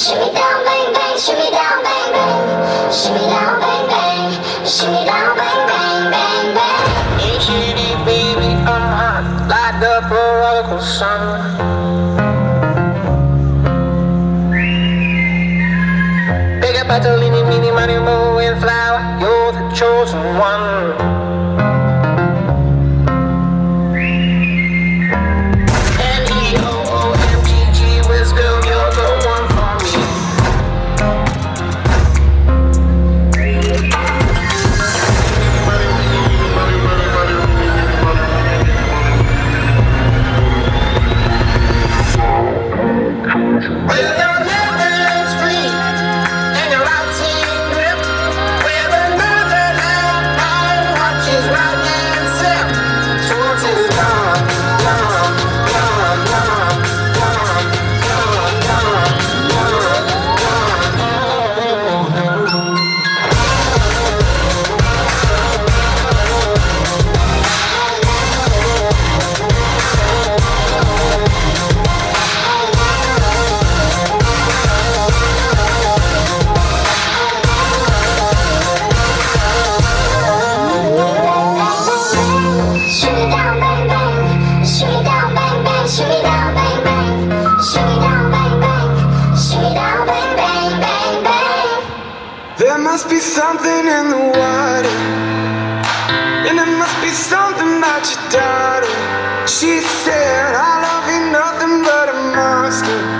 shimmy down, bang, bang, shimmy down, bang, bang, shimmy down, bang, bang, shimmy down, bang, bang, bang, bang. Ain't shitty, baby, I'm hot, like the prodigal son. Pick up a leaning, meeny, money, mo, and flower, you're the chosen one. something in the water. And it must be something about your daughter. She said, I love you nothing but a monster.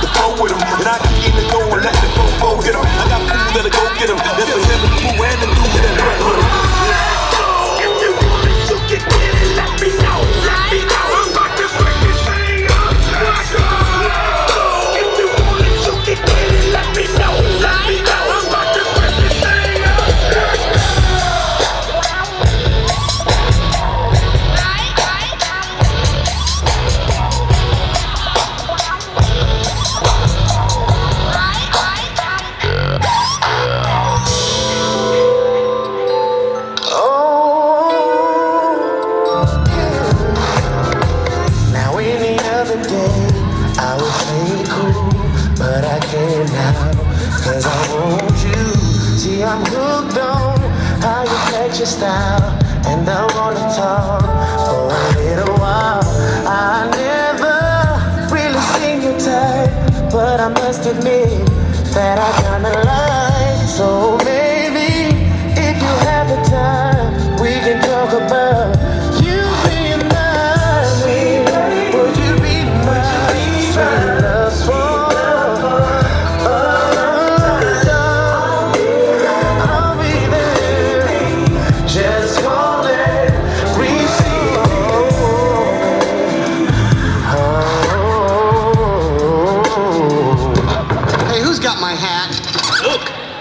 the forward your style, and I wanna talk for a little while. I never really seen your type, but I must admit that I kinda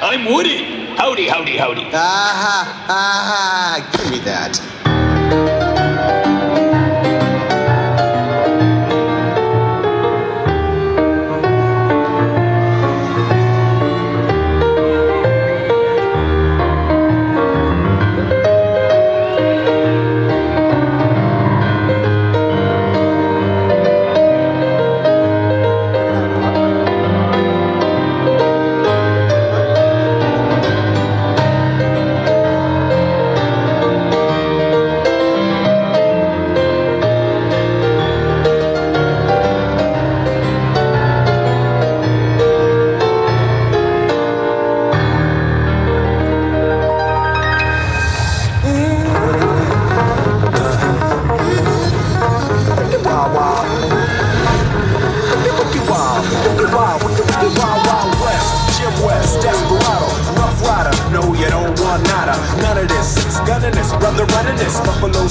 I'm Woody. Howdy, howdy, howdy. Ah ha! Ah ha! Give me that.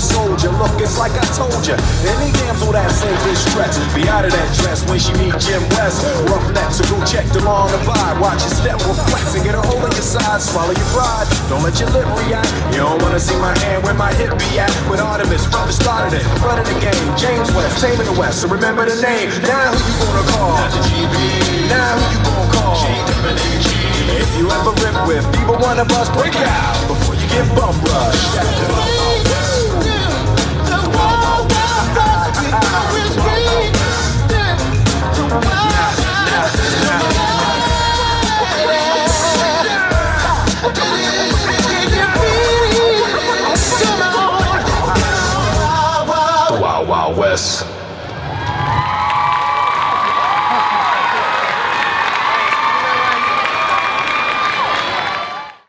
Soldier, look, it's like I told ya. Any damsel that's in distress, be out of that dress when she meet Jim West. Rough neck, so go check the law and vibe. Watch your step reflex and get a hold of your side. Swallow your pride, don't let your lip react. You don't wanna see my hand where my hip be at. With Artemus, from the start of it, running the game. James West, taming the West, so remember the name. Now who you gonna call? Not the GB. Now who you gonna call? If you ever rip with either one of us, break out before you get bum rushed. West.